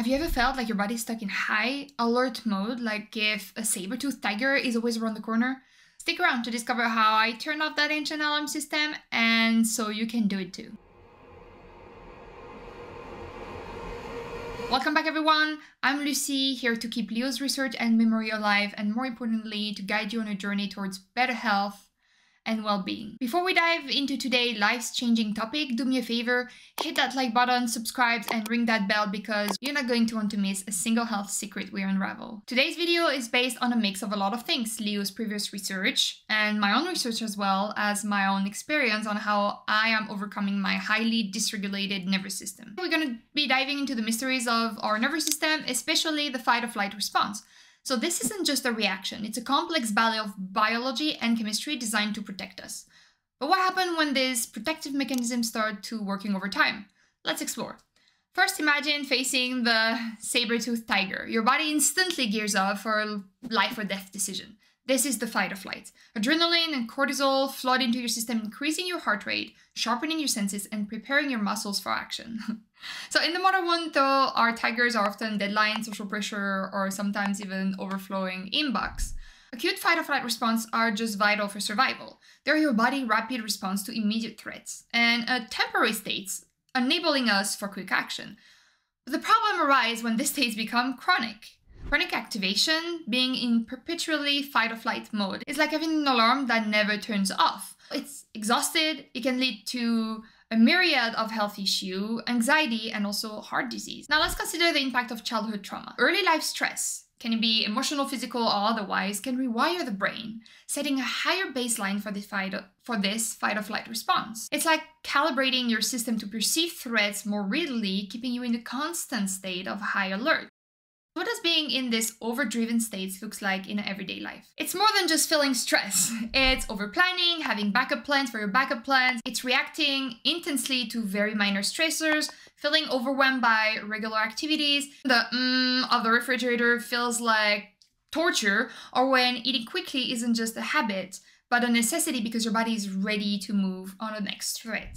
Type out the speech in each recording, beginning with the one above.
Have you ever felt like your body's stuck in high alert mode, like if a saber-toothed tiger is always around the corner? Stick around to discover how I turned off that ancient alarm system and so you can do it too. Welcome back everyone! I'm Lucie, here to keep Leo's research and memory alive and more importantly to guide you on a journey towards better health, and well-being. Before we dive into today's life-changing topic, do me a favor, hit that like button, subscribe, and ring that bell because you're not going to want to miss a single health secret we unravel. Today's video is based on a mix of a lot of things, Leo's previous research, and my own research as well as my own experience on how I am overcoming my highly dysregulated nervous system. We're going to be diving into the mysteries of our nervous system, especially the fight or flight response. So this isn't just a reaction, it's a complex ballet of biology and chemistry designed to protect us. But what happens when these protective mechanisms start to working over time? Let's explore. First, imagine facing the saber-toothed tiger. Your body instantly gears up for a life or death decision. This is the fight or flight. Adrenaline and cortisol flood into your system, increasing your heart rate, sharpening your senses, and preparing your muscles for action. so in the modern world, though, our tigers are often deadline, social pressure, or sometimes even overflowing inbox. Acute fight or flight response are just vital for survival. They're your body's rapid response to immediate threats, and a temporary states enabling us for quick action. But the problem arises when these states become chronic. Chronic activation, being in perpetually fight or flight mode, is like having an alarm that never turns off. It's exhausted, it can lead to a myriad of health issues, anxiety, and also heart disease. Now let's consider the impact of childhood trauma. Early life stress, can it be emotional, physical, or otherwise, can rewire the brain, setting a higher baseline for, the fight, for this fight or flight response. It's like calibrating your system to perceive threats more readily, keeping you in a constant state of high alert. What does being in this overdriven state looks like in everyday life? It's more than just feeling stress. It's overplanning, having backup plans for your backup plans. It's reacting intensely to very minor stressors, feeling overwhelmed by regular activities. The mmm of the refrigerator feels like torture, or when eating quickly isn't just a habit, but a necessity because your body is ready to move on the next threat.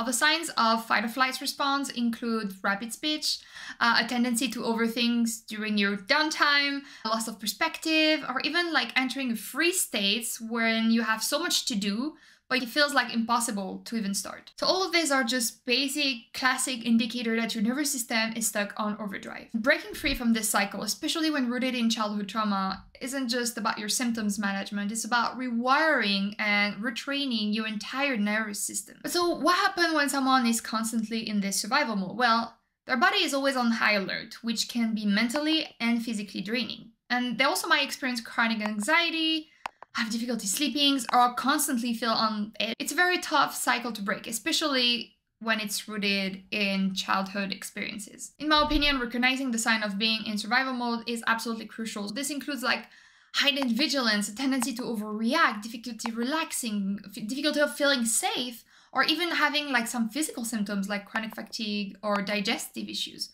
Other signs of fight or flight response include rapid speech, uh, a tendency to overthink during your downtime, loss of perspective, or even like entering a freeze states when you have so much to do but it feels like impossible to even start. So all of these are just basic classic indicator that your nervous system is stuck on overdrive. Breaking free from this cycle, especially when rooted in childhood trauma, isn't just about your symptoms management, it's about rewiring and retraining your entire nervous system. So what happens when someone is constantly in this survival mode? Well, their body is always on high alert, which can be mentally and physically draining. And they also might experience chronic anxiety, have difficulty sleeping, or constantly feel on edge. It's a very tough cycle to break, especially when it's rooted in childhood experiences. In my opinion, recognizing the sign of being in survival mode is absolutely crucial. This includes like heightened vigilance, a tendency to overreact, difficulty relaxing, difficulty of feeling safe, or even having like some physical symptoms like chronic fatigue or digestive issues.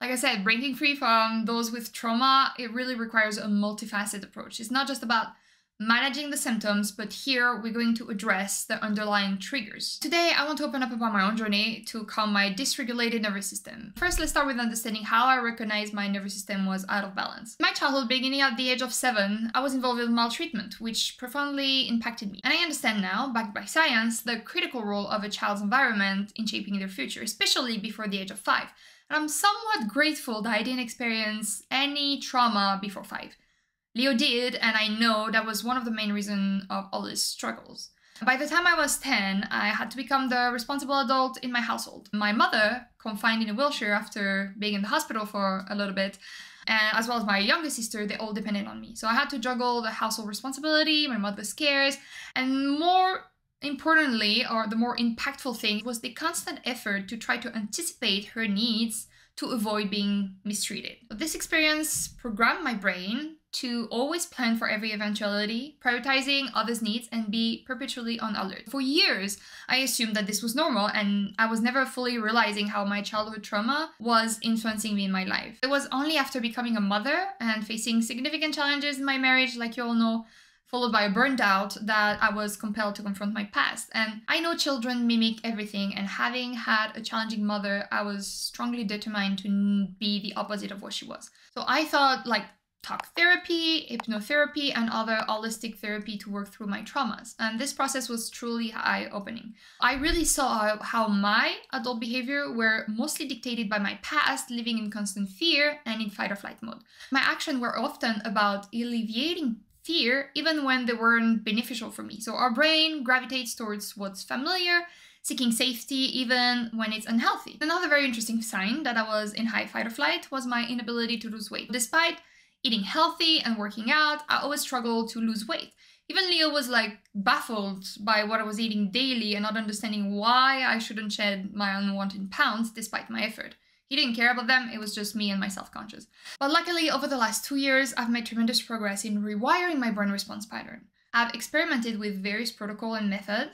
Like I said, breaking free from those with trauma, it really requires a multifaceted approach. It's not just about managing the symptoms, but here we're going to address the underlying triggers. Today, I want to open up about my own journey to calm my dysregulated nervous system. First, let's start with understanding how I recognized my nervous system was out of balance. My childhood, beginning at the age of seven, I was involved with maltreatment, which profoundly impacted me. And I understand now, backed by science, the critical role of a child's environment in shaping their future, especially before the age of five. And I'm somewhat grateful that I didn't experience any trauma before five. Leo did, and I know that was one of the main reasons of all his struggles. By the time I was 10, I had to become the responsible adult in my household. My mother, confined in a wheelchair after being in the hospital for a little bit, and as well as my younger sister, they all depended on me. So I had to juggle the household responsibility, my mother's cares, and more importantly, or the more impactful thing, was the constant effort to try to anticipate her needs to avoid being mistreated. This experience programmed my brain to always plan for every eventuality, prioritizing others' needs, and be perpetually on alert. For years, I assumed that this was normal, and I was never fully realizing how my childhood trauma was influencing me in my life. It was only after becoming a mother and facing significant challenges in my marriage, like you all know, followed by a burnout that I was compelled to confront my past. And I know children mimic everything, and having had a challenging mother, I was strongly determined to be the opposite of what she was. So I thought, like, talk therapy, hypnotherapy, and other holistic therapy to work through my traumas. And this process was truly eye opening. I really saw how my adult behavior were mostly dictated by my past, living in constant fear and in fight or flight mode. My actions were often about alleviating fear, even when they weren't beneficial for me. So our brain gravitates towards what's familiar seeking safety even when it's unhealthy. Another very interesting sign that I was in high fight or flight was my inability to lose weight. Despite eating healthy and working out, I always struggled to lose weight. Even Leo was like baffled by what I was eating daily and not understanding why I shouldn't shed my unwanted pounds despite my effort. He didn't care about them, it was just me and my self conscious. But luckily, over the last two years, I've made tremendous progress in rewiring my brain response pattern. I've experimented with various protocol and methods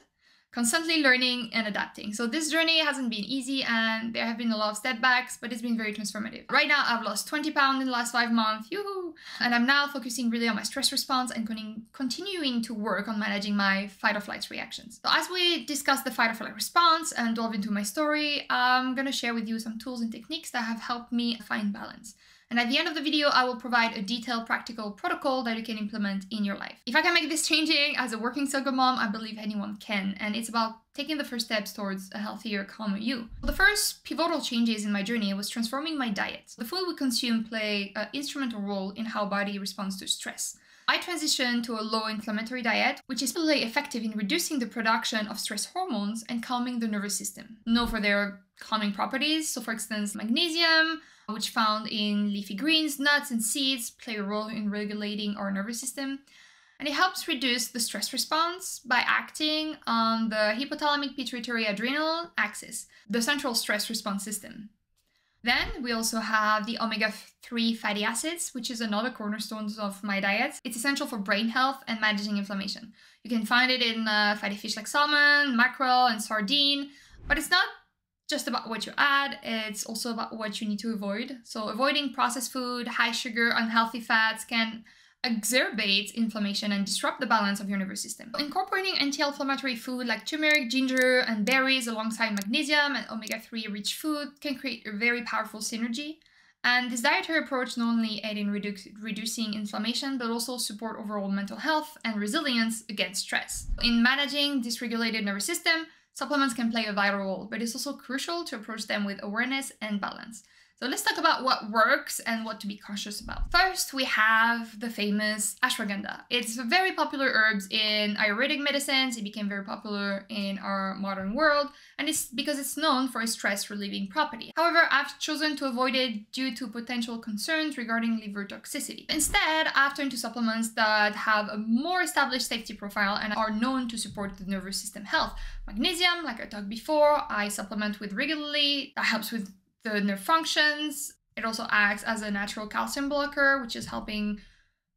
constantly learning and adapting. So this journey hasn't been easy and there have been a lot of setbacks, but it's been very transformative. Right now, I've lost 20 pounds in the last five months, yoo And I'm now focusing really on my stress response and con continuing to work on managing my fight or flight reactions. So as we discuss the fight or flight response and delve into my story, I'm gonna share with you some tools and techniques that have helped me find balance. And at the end of the video, I will provide a detailed practical protocol that you can implement in your life. If I can make this changing as a working single mom, I believe anyone can. And it's about taking the first steps towards a healthier, calmer you. The first pivotal changes in my journey was transforming my diet. The food we consume play an instrumental role in how body responds to stress. I transitioned to a low inflammatory diet, which is really effective in reducing the production of stress hormones and calming the nervous system. Known for their calming properties, so for instance, magnesium, which found in leafy greens, nuts, and seeds, play a role in regulating our nervous system. And it helps reduce the stress response by acting on the hypothalamic pituitary adrenal axis, the central stress response system. Then we also have the omega 3 fatty acids, which is another cornerstone of my diet. It's essential for brain health and managing inflammation. You can find it in uh, fatty fish like salmon, mackerel, and sardine, but it's not just about what you add, it's also about what you need to avoid. So, avoiding processed food, high sugar, unhealthy fats can exacerbate inflammation and disrupt the balance of your nervous system. Incorporating anti-inflammatory food like turmeric, ginger, and berries alongside magnesium and omega-3 rich food can create a very powerful synergy. And this dietary approach not only aid in redu reducing inflammation, but also support overall mental health and resilience against stress. In managing dysregulated nervous system, Supplements can play a vital role, but it's also crucial to approach them with awareness and balance. So let's talk about what works and what to be cautious about. First, we have the famous ashwagandha. It's a very popular herb in Ayurvedic medicines. It became very popular in our modern world, and it's because it's known for its stress relieving property. However, I've chosen to avoid it due to potential concerns regarding liver toxicity. Instead, I've turned to supplements that have a more established safety profile and are known to support the nervous system health. Magnesium, like I talked before, I supplement with regularly. That helps with the nerve functions. It also acts as a natural calcium blocker, which is helping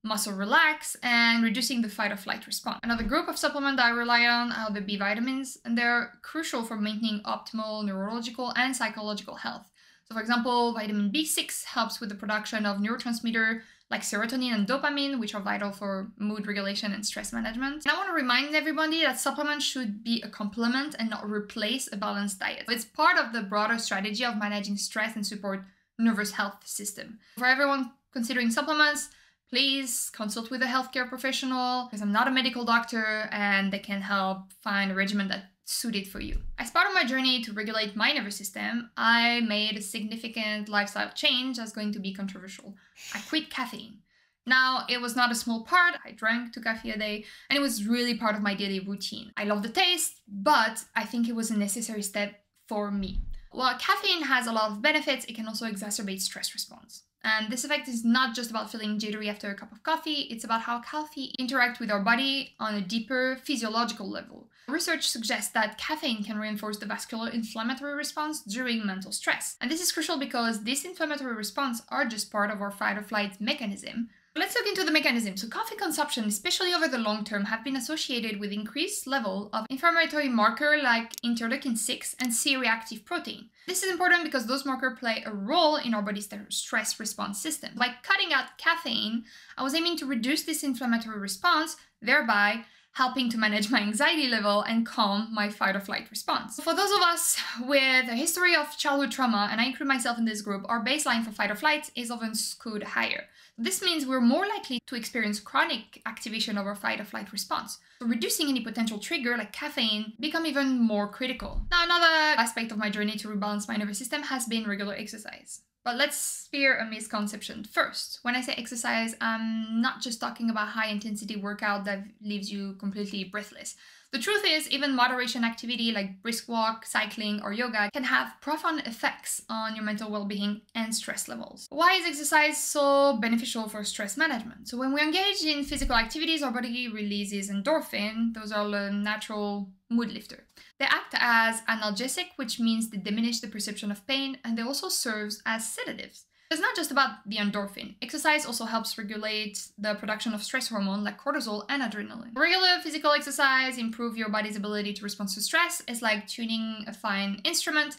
muscle relax and reducing the fight or flight response. Another group of supplements I rely on are the B vitamins, and they're crucial for maintaining optimal neurological and psychological health. So, for example, vitamin B6 helps with the production of neurotransmitter like serotonin and dopamine, which are vital for mood regulation and stress management. And I want to remind everybody that supplements should be a complement and not replace a balanced diet. It's part of the broader strategy of managing stress and support nervous health system. For everyone considering supplements, please consult with a healthcare professional because I'm not a medical doctor and they can help find a regimen that suited for you. As part of my journey to regulate my nervous system, I made a significant lifestyle change that's going to be controversial. I quit caffeine. Now, it was not a small part. I drank two coffee a day, and it was really part of my daily routine. I love the taste, but I think it was a necessary step for me. While caffeine has a lot of benefits, it can also exacerbate stress response. And this effect is not just about feeling jittery after a cup of coffee, it's about how coffee interacts with our body on a deeper physiological level. Research suggests that caffeine can reinforce the vascular inflammatory response during mental stress. And this is crucial because these inflammatory responses are just part of our fight or flight mechanism. Let's look into the mechanism. So coffee consumption, especially over the long term, have been associated with increased level of inflammatory marker like interleukin 6 and C-reactive protein. This is important because those markers play a role in our body's stress response system. By cutting out caffeine, I was aiming to reduce this inflammatory response, thereby helping to manage my anxiety level and calm my fight or flight response. For those of us with a history of childhood trauma, and I include myself in this group, our baseline for fight or flight is often skewed higher. This means we're more likely to experience chronic activation of our fight or flight response. So reducing any potential trigger like caffeine become even more critical. Now another aspect of my journey to rebalance my nervous system has been regular exercise. But let's clear a misconception first. When I say exercise, I'm not just talking about high intensity workout that leaves you completely breathless. The truth is, even moderation activity like brisk walk, cycling, or yoga can have profound effects on your mental well being and stress levels. Why is exercise so beneficial for stress management? So, when we engage in physical activities, our body releases endorphin, those are the natural mood lifter. They act as analgesic, which means they diminish the perception of pain, and they also serve as sedatives. It's not just about the endorphin. Exercise also helps regulate the production of stress hormone like cortisol and adrenaline. Regular physical exercise improve your body's ability to respond to stress. It's like tuning a fine instrument.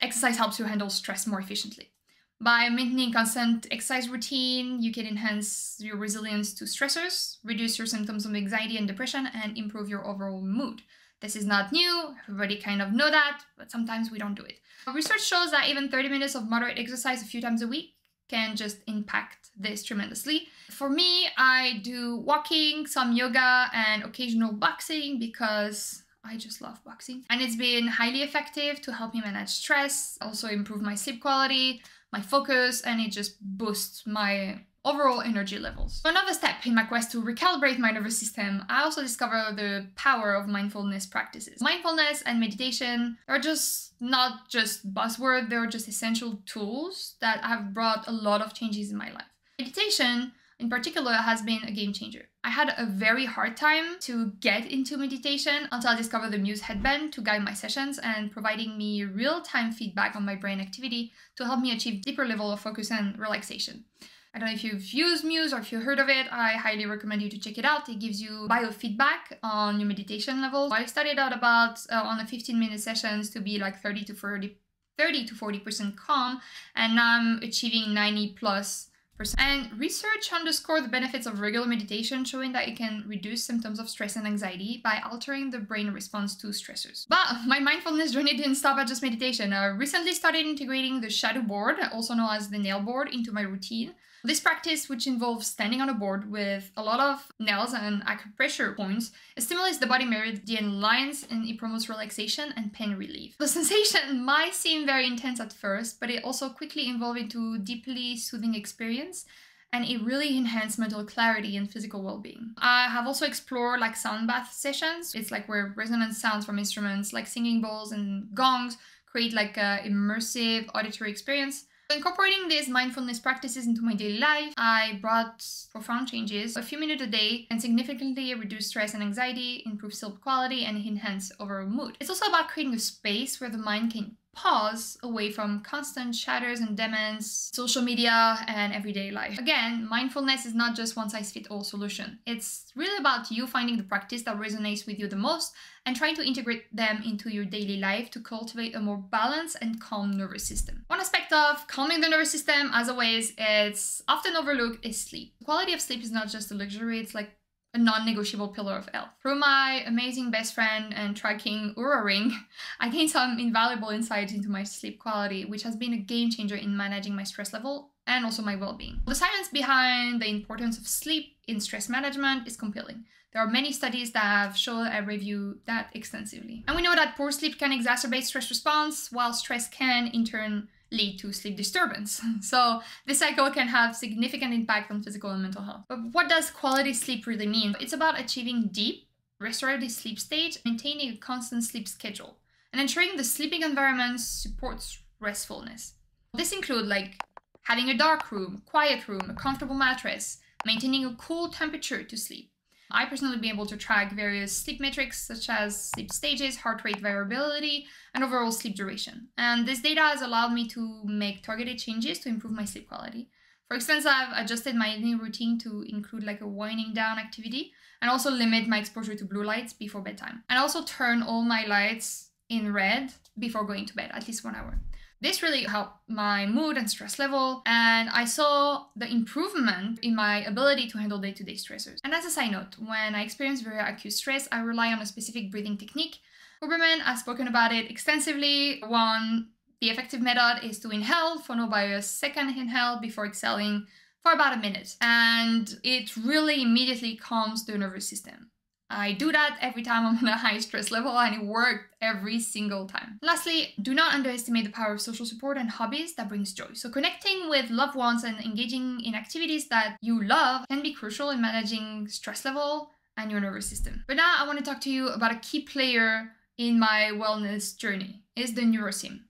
Exercise helps you handle stress more efficiently. By maintaining a constant exercise routine, you can enhance your resilience to stressors, reduce your symptoms of anxiety and depression, and improve your overall mood. This is not new, everybody kind of know that, but sometimes we don't do it. Research shows that even 30 minutes of moderate exercise a few times a week can just impact this tremendously. For me, I do walking, some yoga, and occasional boxing because I just love boxing. And it's been highly effective to help me manage stress, also improve my sleep quality, my focus, and it just boosts my overall energy levels. Another step in my quest to recalibrate my nervous system, I also discovered the power of mindfulness practices. Mindfulness and meditation are just not just buzzword, they're just essential tools that have brought a lot of changes in my life. Meditation in particular has been a game changer. I had a very hard time to get into meditation until I discovered the Muse headband to guide my sessions and providing me real-time feedback on my brain activity to help me achieve deeper level of focus and relaxation. I don't know if you've used Muse or if you heard of it, I highly recommend you to check it out. It gives you biofeedback on your meditation level. I started out about uh, on the 15 minute sessions to be like 30 to 40 30 to 40% calm and now I'm achieving 90 plus percent. and research underscored the benefits of regular meditation, showing that it can reduce symptoms of stress and anxiety by altering the brain response to stressors. But my mindfulness journey didn't stop at just meditation. I recently started integrating the Sadhu board, also known as the nail board, into my routine. This practice, which involves standing on a board with a lot of nails and acupressure points, stimulates the body meridian lines and it promotes relaxation and pain relief. The sensation might seem very intense at first, but it also quickly evolves into a deeply soothing experience and it really enhances mental clarity and physical well-being. I have also explored like sound bath sessions. It's like where resonant sounds from instruments like singing bowls and gongs create like a immersive auditory experience Incorporating these mindfulness practices into my daily life, I brought profound changes. A few minutes a day can significantly reduce stress and anxiety, improve sleep quality, and enhance overall mood. It's also about creating a space where the mind can pause away from constant shatters and demands, social media, and everyday life. Again, mindfulness is not just one size fits all solution. It's really about you finding the practice that resonates with you the most and trying to integrate them into your daily life to cultivate a more balanced and calm nervous system. One aspect of calming the nervous system, as always, it's often overlooked is sleep. Quality of sleep is not just a luxury, it's like a non-negotiable pillar of health. Through my amazing best friend and tracking Oura Ring, I gained some invaluable insights into my sleep quality, which has been a game changer in managing my stress level and also my well-being. The science behind the importance of sleep in stress management is compelling. There are many studies that have shown and review that extensively. And we know that poor sleep can exacerbate stress response, while stress can in turn lead to sleep disturbance. So this cycle can have significant impact on physical and mental health. But what does quality sleep really mean? It's about achieving deep, restorative sleep state, maintaining a constant sleep schedule, and ensuring the sleeping environment supports restfulness. This include like having a dark room, quiet room, a comfortable mattress, maintaining a cool temperature to sleep, I personally been able to track various sleep metrics such as sleep stages, heart rate variability, and overall sleep duration. And this data has allowed me to make targeted changes to improve my sleep quality. For instance, I've adjusted my evening routine to include like a winding down activity and also limit my exposure to blue lights before bedtime. And also turn all my lights in red before going to bed, at least one hour. This really helped my mood and stress level, and I saw the improvement in my ability to handle day to day stressors. And as a side note, when I experience very acute stress, I rely on a specific breathing technique. Huberman has spoken about it extensively. One, the effective method is to inhale, followed by a second inhale before exhaling for about a minute. And it really immediately calms the nervous system. I do that every time I'm on a high stress level and it worked every single time. Lastly, do not underestimate the power of social support and hobbies that brings joy. So connecting with loved ones and engaging in activities that you love can be crucial in managing stress level and your nervous system. But now I want to talk to you about a key player in my wellness journey is the Nurosym.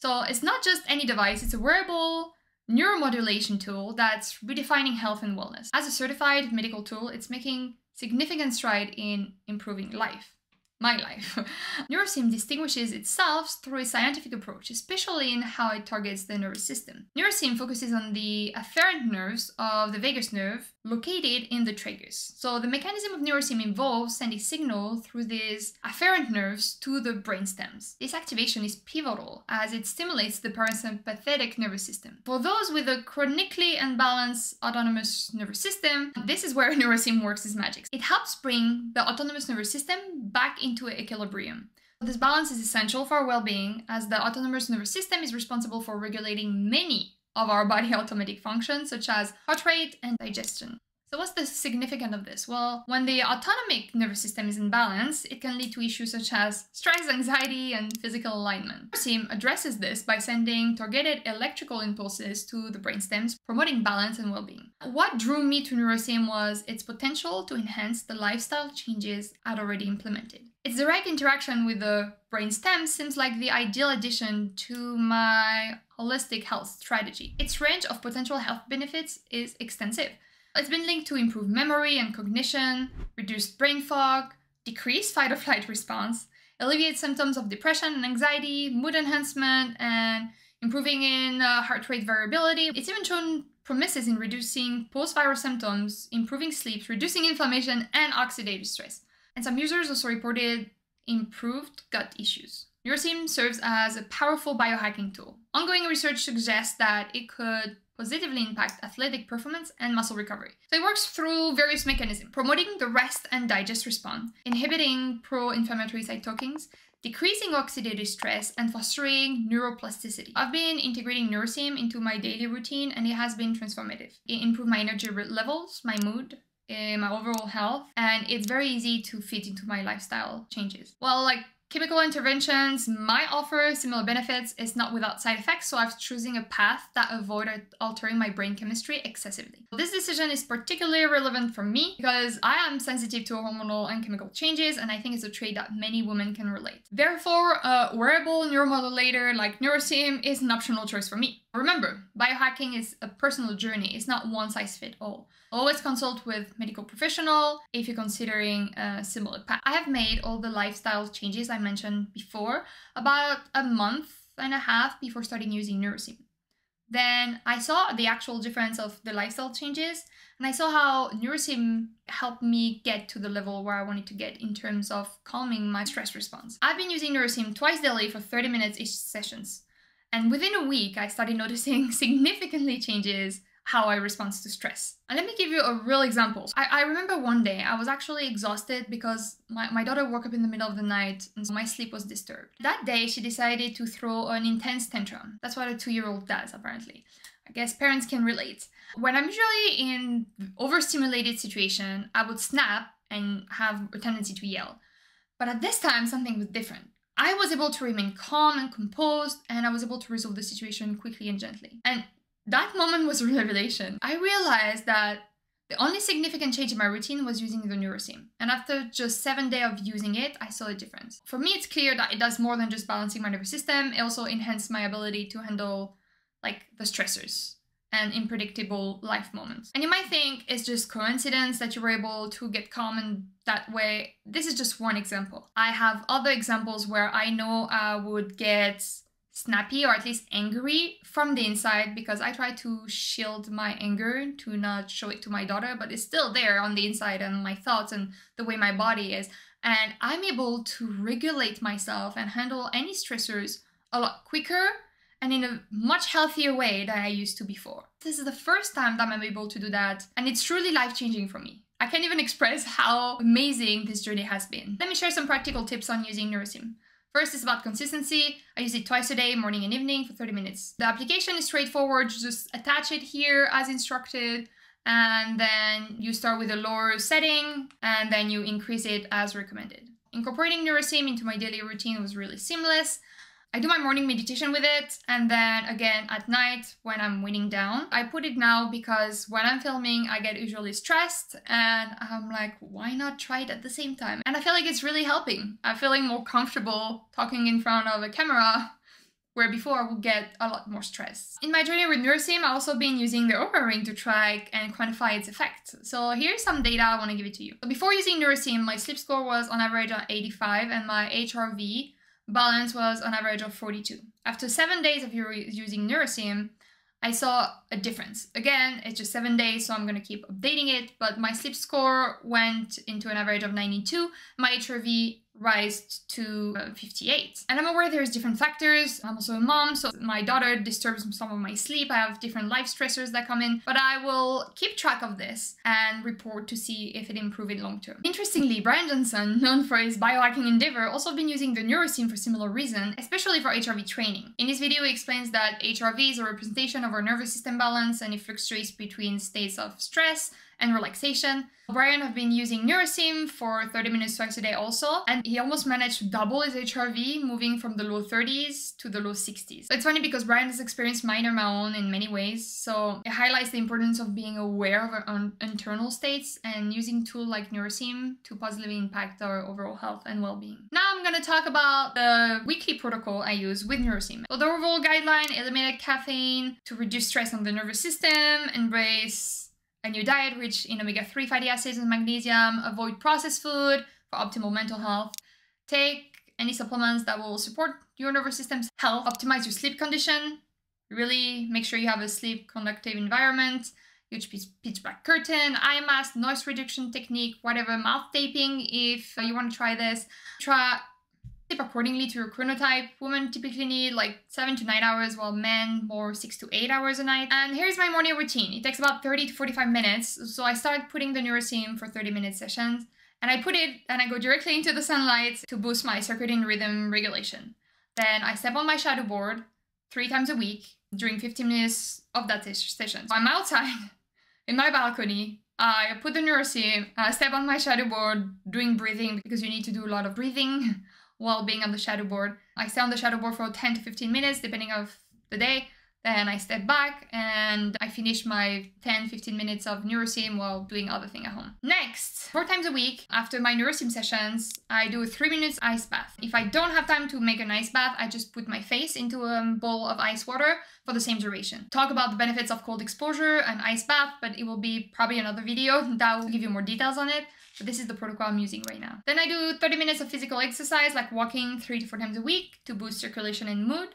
So it's not just any device, it's a wearable neuromodulation tool that's redefining health and wellness. As a certified medical tool, it's making significant stride in improving life my life. Nurosym distinguishes itself through a scientific approach, especially in how it targets the nervous system. Nurosym focuses on the afferent nerves of the vagus nerve located in the tragus. So the mechanism of Nurosym involves sending signal through these afferent nerves to the brain stems. This activation is pivotal as it stimulates the parasympathetic nervous system. For those with a chronically unbalanced autonomous nervous system, this is where Nurosym works its magic. It helps bring the autonomous nervous system back into equilibrium. This balance is essential for our well-being as the autonomous nervous system is responsible for regulating many of our body automatic functions such as heart rate and digestion. So what's the significance of this? Well, when the autonomic nervous system is in balance, it can lead to issues such as stress, anxiety, and physical alignment. Nurosym addresses this by sending targeted electrical impulses to the brainstems, promoting balance and well-being. What drew me to Nurosym was its potential to enhance the lifestyle changes I'd already implemented. Its direct interaction with the brainstem seems like the ideal addition to my holistic health strategy. Its range of potential health benefits is extensive. It's been linked to improved memory and cognition, reduced brain fog, decreased fight or flight response, alleviate symptoms of depression and anxiety, mood enhancement, and improving in uh, heart rate variability. It's even shown promises in reducing post-viral symptoms, improving sleep, reducing inflammation, and oxidative stress. And some users also reported improved gut issues. Nurosym serves as a powerful biohacking tool. Ongoing research suggests that it could positively impact athletic performance and muscle recovery. So it works through various mechanisms, promoting the rest and digest response, inhibiting pro-inflammatory cytokines, decreasing oxidative stress, and fostering neuroplasticity. I've been integrating Nurosym into my daily routine and it has been transformative. It improved my energy levels, my mood, eh, my overall health, and it's very easy to fit into my lifestyle changes. Well, like Chemical interventions might offer similar benefits, it's not without side effects, so I've choosing a path that avoided altering my brain chemistry excessively. This decision is particularly relevant for me because I am sensitive to hormonal and chemical changes, and I think it's a trait that many women can relate. Therefore, a wearable neuromodulator like Nurosym is an optional choice for me. Remember, biohacking is a personal journey, it's not one size fit all. Always consult with medical professional if you're considering a similar path. I have made all the lifestyle changes I mentioned before about a month and a half before starting using Nurosym. Then I saw the actual difference of the lifestyle changes and I saw how Nurosym helped me get to the level where I wanted to get in terms of calming my stress response. I've been using Nurosym twice daily for 30 minutes each sessions. And within a week, I started noticing significantly changes how I respond to stress. And let me give you a real example. I, I remember one day I was actually exhausted because my, my daughter woke up in the middle of the night and so my sleep was disturbed. That day, she decided to throw an intense tantrum. That's what a two year old does, apparently. I guess parents can relate. When I'm usually in overstimulated situation, I would snap and have a tendency to yell. But at this time, something was different. I was able to remain calm and composed, and I was able to resolve the situation quickly and gently. And that moment was a revelation. I realized that the only significant change in my routine was using the Nurosym. And after just seven days of using it, I saw a difference. For me, it's clear that it does more than just balancing my nervous system. It also enhanced my ability to handle like the stressors and unpredictable life moments. And you might think it's just coincidence that you were able to get calm in that way. This is just one example. I have other examples where I know I would get snappy or at least angry from the inside because I try to shield my anger to not show it to my daughter, but it's still there on the inside and my thoughts and the way my body is. And I'm able to regulate myself and handle any stressors a lot quicker and in a much healthier way than I used to before. This is the first time that I'm able to do that, and it's truly life changing for me. I can't even express how amazing this journey has been. Let me share some practical tips on using Nurosym. First is about consistency. I use it twice a day, morning and evening, for 30 minutes. The application is straightforward, just attach it here as instructed, and then you start with a lower setting, and then you increase it as recommended. Incorporating Nurosym into my daily routine was really seamless. I do my morning meditation with it, and then again at night when I'm winding down. I put it now because when I'm filming, I get usually stressed, and I'm like, why not try it at the same time? And I feel like it's really helping. I'm feeling more comfortable talking in front of a camera where before I would get a lot more stress. In my journey with Nurosym, I've also been using the Oura Ring to track and quantify its effect. So here's some data I want to give it to you. before using Nurosym, my sleep score was on average on 85 and my HRV balance was on average of 42. After seven days of using Nurosym, I saw a difference. Again, it's just seven days, so I'm gonna keep updating it, but my sleep score went into an average of 92. My HRV rise to uh, 58. And I'm aware there's different factors. I'm also a mom, so my daughter disturbs some of my sleep. I have different life stressors that come in, but I will keep track of this and report to see if it improved in long term. Interestingly, Brian Johnson, known for his biohacking endeavor, also been using the Nurosym for similar reason, especially for HRV training. In this video, he explains that HRV is a representation of our nervous system balance and it fluctuates between states of stress and relaxation. Brian have been using Nurosym for 30 minutes twice a day also, and he almost managed to double his HRV, moving from the low 30s to the low 60s. It's funny because Brian has experienced mine or my own in many ways, so it highlights the importance of being aware of our internal states and using tools like Nurosym to positively impact our overall health and well-being. Now I'm gonna talk about the weekly protocol I use with Nurosym. So the overall guideline, eliminate caffeine to reduce stress on the nervous system, embrace a new diet rich in omega-3 fatty acids and magnesium, avoid processed food for optimal mental health, take any supplements that will support your nervous system's health, optimize your sleep condition, really make sure you have a sleep conductive environment, use pitch black curtain, eye mask, noise reduction technique, whatever, mouth taping if you want to try this. Try accordingly to your chronotype. Women typically need like 7 to 9 hours, while men more 6 to 8 hours a night. And here's my morning routine. It takes about 30 to 45 minutes. So I start putting the Nurosym for 30 minute sessions. And I put it and I go directly into the sunlight to boost my circadian rhythm regulation. Then I step on my Sadhu board three times a week during 15 minutes of that session. So I'm outside in my balcony. I put the Nurosym, I step on my Sadhu board doing breathing because you need to do a lot of breathing while being on the Sadhu board. I stay on the Sadhu board for 10 to 15 minutes, depending of the day. Then I step back and I finish my 10-15 minutes of Nurosym while doing other thing at home. Next, four times a week after my Nurosym sessions, I do a three minutes ice bath. If I don't have time to make an ice bath, I just put my face into a bowl of ice water for the same duration. Talk about the benefits of cold exposure and ice bath, but it will be probably another video that will give you more details on it. But this is the protocol I'm using right now. Then I do 30 minutes of physical exercise, like walking three to four times a week to boost circulation and mood.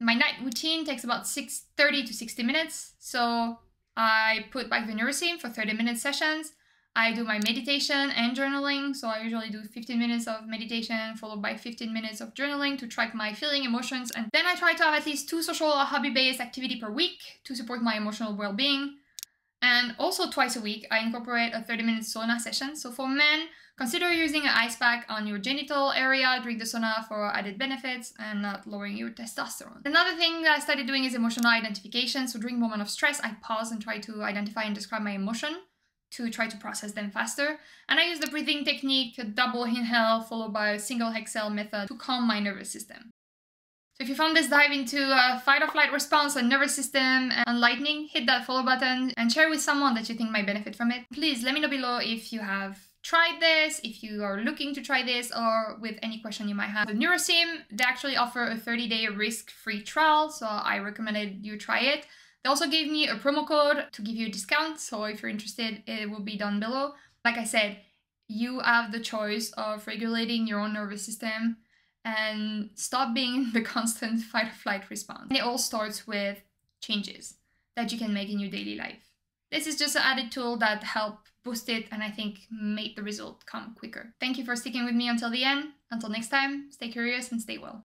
My night routine takes about 6, 30 to 60 minutes. So I put back the Nurosym for 30 minute sessions. I do my meditation and journaling. So I usually do 15 minutes of meditation followed by 15 minutes of journaling to track my feeling, emotions. And then I try to have at least two social or hobby-based activity per week to support my emotional well-being. And also twice a week, I incorporate a 30 minute sauna session. So for men, consider using an ice pack on your genital area during the sauna for added benefits and not lowering your testosterone. Another thing that I started doing is emotional identification. So during moment of stress, I pause and try to identify and describe my emotion to try to process them faster. And I use the breathing technique, a double inhale followed by a single exhale method to calm my nervous system. So if you found this dive into a fight or flight response and nervous system and lightning, hit that follow button and share with someone that you think might benefit from it. Please let me know below if you have tried this, if you are looking to try this, or with any question you might have. The Nurosym, they actually offer a 30-day risk-free trial, so I recommended you try it. They also gave me a promo code to give you a discount, so if you're interested, it will be down below. Like I said, you have the choice of regulating your own nervous system and stop being in the constant fight or flight response. And it all starts with changes that you can make in your daily life. This is just an added tool that help boost it and I think made the result come quicker. Thank you for sticking with me until the end. Until next time, stay curious and stay well.